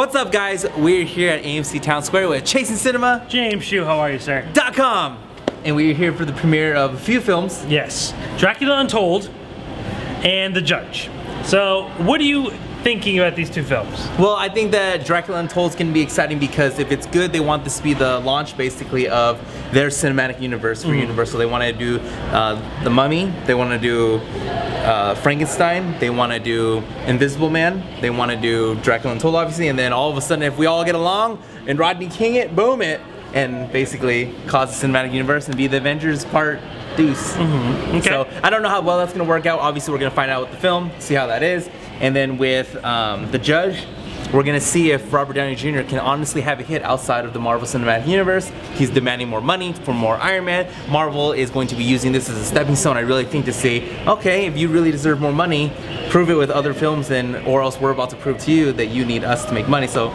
What's up guys? We're here at AMC Town Square with Chasing Cinema. James Shu, how are you, sir? Dot .com. And we're here for the premiere of a few films. Yes, Dracula Untold and The Judge. So, what do you thinking about these two films? Well, I think that Dracula Untold is going to be exciting because if it's good, they want this to be the launch basically of their cinematic universe for Mm. Universal. They want to do uh, The Mummy, they want to do uh, Frankenstein, they want to do Invisible Man, they want to do Dracula Untold obviously, and then all of a sudden if we all get along and Rodney King it, boom it, and basically cause the cinematic universe and be the Avengers part deuce. Mm-hmm. Okay. So I don't know how well that's going to work out. Obviously, we're going to find out with the film, see how that is. And then with um, The Judge, we're going to see if Robert Downey Jr. can honestly have a hit outside of the Marvel Cinematic Universe. He's demanding more money for more Iron Man. Marvel is going to be using this as a stepping stone, I really think, to say, okay, if you really deserve more money, prove it with other films, and or else we're about to prove to you that you need us to make money. So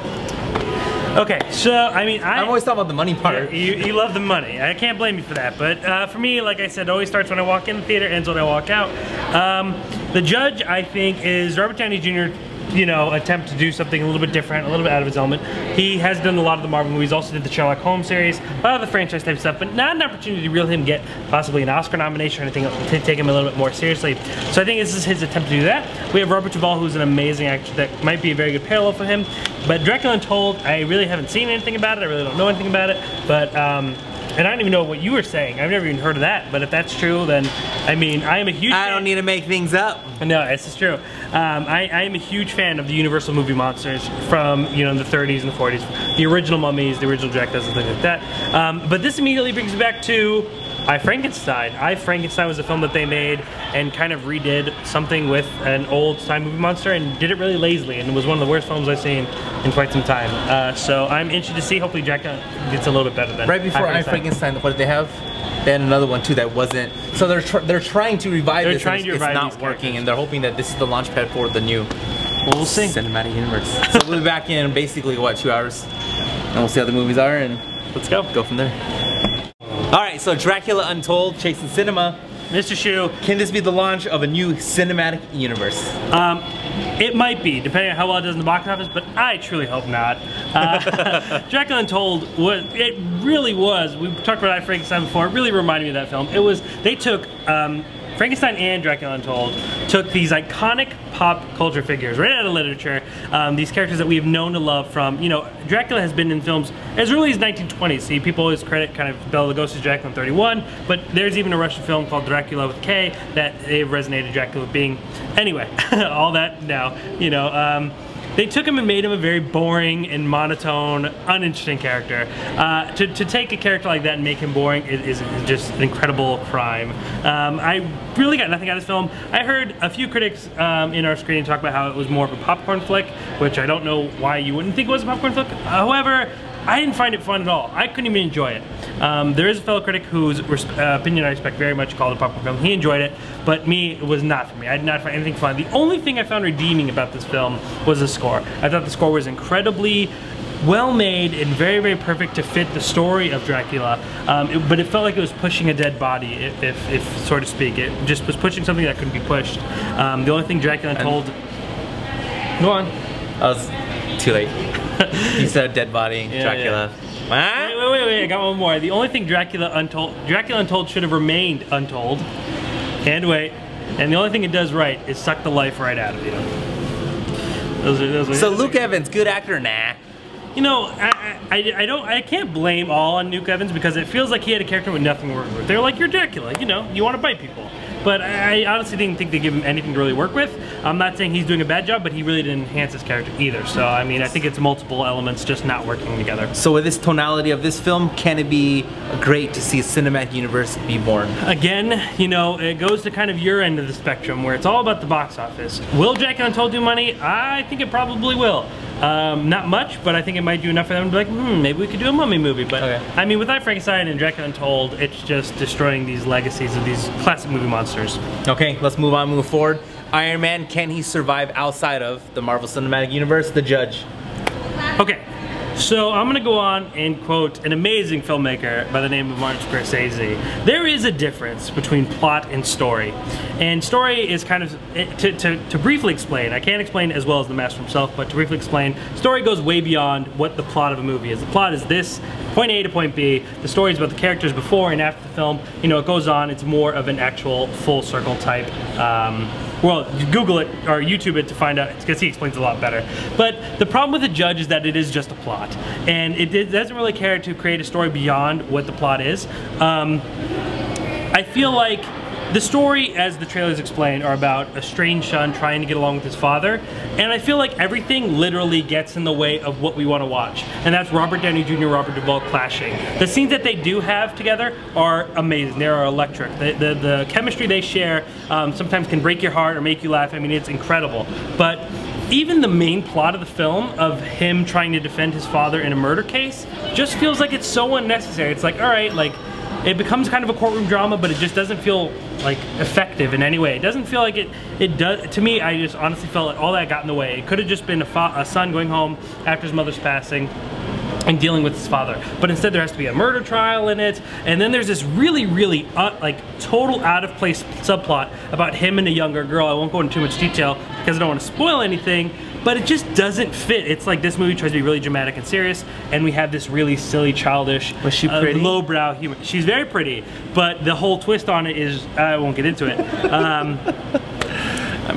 Okay, so I mean, I, I'm always talking about the money part. You, you love the money. I can't blame you for that. But uh, for me, like I said, it always starts when I walk in the theater, ends when I walk out. Um, the judge, I think, is Robert Downey Jr. You know, attempt to do something a little bit different, a little bit out of his element. He has done a lot of the Marvel movies, also did the Sherlock Holmes series, a lot of the franchise type stuff, but not an opportunity to really him get possibly an Oscar nomination or anything to take him a little bit more seriously. So I think this is his attempt to do that. We have Robert Duvall, who's an amazing actor that might be a very good parallel for him. But Dracula Untold, I really haven't seen anything about it. I really don't know anything about it. But um, and I don't even know what you were saying. I've never even heard of that. But if that's true, then I mean, I am a huge. I fan- don't need to make things up. no, this is true. Um, I, I am a huge fan of the Universal movie monsters from you know the 30s and the 40s, the original mummies, the original Draculas, and things like that. Um, but this immediately brings me back to I Frankenstein. I Frankenstein was a film that they made and kind of redid something with an old time movie monster and did it really lazily and it was one of the worst films I've seen in quite some time. Uh, so I'm interested to see. Hopefully, Jack gets a little bit better than Right before I Frankenstein, what did they have? They had another one too that wasn't. So they're tr- they're trying to revive They're this. trying to it's, revive it's not working, characters. and they're hoping that this is the launch pad for the new Well, we'll see. cinematic universe. so we'll be back in basically what two hours, and we'll see how the movies are and Let's go. go from there. All right, so Dracula Untold, Chasing Cinema. Mr. Shu, Can this be the launch of a new cinematic universe? Um, it might be, depending on how well it does in the box office, but I truly hope not. Uh, Dracula Untold was, it really was, we talked about I Frankenstein before, it really reminded me of that film. It was, they took, um, Frankenstein and Dracula Untold took these iconic pop culture figures right out of literature, um, these characters that we've known to love from, you know, Dracula has been in films as early as 1920s. See, people always credit kind of Bela Lugosi's Dracula in 31, but there's even a Russian film called Dracula with K that they've resonated Dracula being. Anyway, all that now, you know. Um, they took him and made him a very boring and monotone, uninteresting character. Uh, to, to take a character like that and make him boring is, is just an incredible crime. Um, I really got nothing out of this film. I heard a few critics um, in our screening talk about how it was more of a popcorn flick, which I don't know why you wouldn't think it was a popcorn flick. However, I didn't find it fun at all. I couldn't even enjoy it. Um, there is a fellow critic whose uh, opinion I respect very much called a popcorn film. He enjoyed it, but me, it was not for me. I did not find anything fun. The only thing I found redeeming about this film was the score. I thought the score was incredibly well made and very, very perfect to fit the story of Dracula. Um, it- but it felt like it was pushing a dead body, if, if, if so to speak. It just was pushing something that couldn't be pushed. Um, the only thing Dracula told. Go on. Too late. you said dead body, Yeah, Dracula. Wait, Ah? wait, wait, wait, I got one more. The only thing Dracula Untold, Dracula Untold should have remained untold. And wait. And the only thing it does right is suck the life right out of you. Those are, those are, So Luke Evans, good actor, nah. You know, I, I, I don't, I can't blame all on Luke Evans because it feels like he had a character with nothing to work with. They're like, you're Dracula, you know, you want to bite people. But I honestly didn't think they give him anything to really work with. I'm not saying he's doing a bad job, but he really didn't enhance his character either. So I mean, I think it's multiple elements just not working together. So with this tonality of this film, can it be great to see a cinematic universe be born? Again, you know, it goes to kind of your end of the spectrum where it's all about the box office. Will Jack Untold do money? I think it probably will. Um, not much, but I think it might do enough for them to be like, hmm, maybe we could do a mummy movie. But Okay. I mean, without Frankenstein and Dracula Untold, it's just destroying these legacies of these classic movie monsters. Okay, let's move on, move forward. Iron Man, can he survive outside of the Marvel Cinematic Universe? The Judge. Okay, So I'm gonna go on and quote an amazing filmmaker by the name of Martin Scorsese. There is a difference between plot and story. And story is kind of, eh, to, to, to briefly explain, I can't explain as well as the master himself, but to briefly explain, story goes way beyond what the plot of a movie is. The plot is this, point A to point B. The story is about the characters before and after the film. You know, it goes on, it's more of an actual full circle type um, well, Google it or YouTube it to find out because he explains a lot better. But the problem with the judge is that it is just a plot, and it, it doesn't really care to create a story beyond what the plot is. Um, I feel like the story, as the trailers explain, are about a strange son trying to get along with his father, and I feel like everything literally gets in the way of what we want to watch, and that's Robert Downey Jr. Robert Duvall clashing. The scenes that they do have together are amazing. They are electric. The, the, the chemistry they share um, sometimes can break your heart or make you laugh. I mean, it's incredible. But even the main plot of the film of him trying to defend his father in a murder case just feels like it's so unnecessary. It's like, all right, like it becomes kind of a courtroom drama, but it just doesn't feel like effective in any way. It doesn't feel like it, it does, to me, I just honestly felt like all that got in the way. It could have just been a, a son going home after his mother's passing and dealing with his father. But instead there has to be a murder trial in it, and then there's this really, really, uh, like, total out of place subplot about him and a younger girl. I won't go into too much detail because I don't want to spoil anything, but it just doesn't fit. It's like this movie tries to be really dramatic and serious, and we have this really silly, childish, Was she pretty? uh, lowbrow humor. She's very pretty, but the whole twist on it is I won't get into it. Um,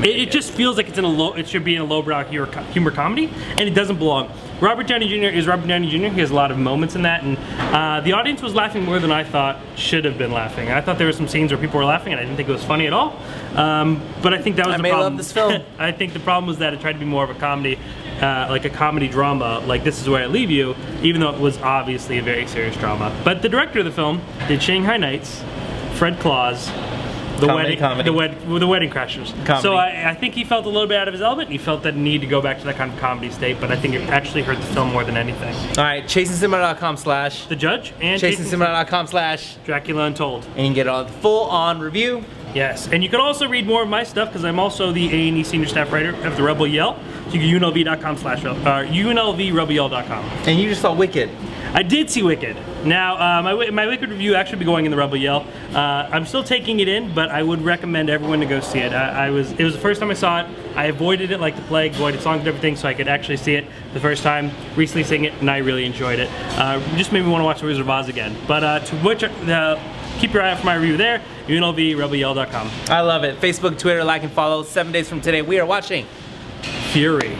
it, it just feels like it's in a low. It should be in a lowbrow humor, humor comedy, and it doesn't belong. Robert Downey Jr. is Robert Downey Jr. He has a lot of moments in that, and uh, the audience was laughing more than I thought should have been laughing. I thought there were some scenes where people were laughing, and I didn't think it was funny at all. Um, but I think that was I the may love this film. I think the problem was that it tried to be more of a comedy, uh, like a comedy drama, like This Is Where I Leave You, even though it was obviously a very serious drama. But the director of the film did Shanghai Knights, Fred Claus, the Comedy, wedding, comedy. the wed, the wedding crashers. Comedy. So I, I think he felt a little bit out of his element. and He felt that need to go back to that kind of comedy state, but I think it actually hurt the film more than anything. All right, chasingcinema.com slash The Judge and chasingcinema.com slash Dracula Untold. and you can get a full-on review. Yes, and you can also read more of my stuff because I'm also the A&E senior staff writer of the Rebel Yell. So you can unlv.com slash uh, unlvrebelyell.com. And you just saw Wicked. I did see Wicked. Now, uh, my, my Wicked review actually be going in the Rebel Yell. Uh, I'm still taking it in, but I would recommend everyone to go see it. I, I was it was the first time I saw it. I avoided it like the plague, avoided songs and everything, so I could actually see it the first time. Recently seeing it, and I really enjoyed it. Uh, just made me want to watch The Wizard of Oz again. But uh, to which uh, keep your eye out for my review there. UNLVRebelyell.com. I love it. Facebook, Twitter, like and follow. Seven days from today, we are watching Fury.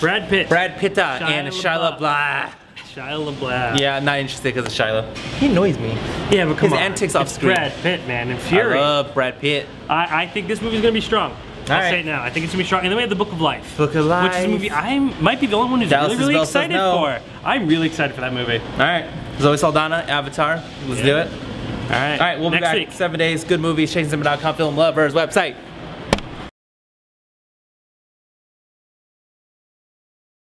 Brad Pitt. Brad Pitta Shia and LaBeouf. Shia LaBeouf. Shia LaBeouf. Yeah, not interested because of Shiloh. He annoys me. Yeah, but come His on. antics off It's screen. Brad Pitt, man, and Fury. I love Brad Pitt. I, I think this movie's gonna be strong. I'll right. say it now. I think it's gonna be strong. And then we have the Book of Life. Book of Which is a movie I might be the only one who's Dallas really, really excited no. for. I'm really excited for that movie. All right, Zoe Saldana, Avatar. Let's do it. All right. All right, we'll be back. week. Seven days, good movies, chasingcinema.com, film lovers website.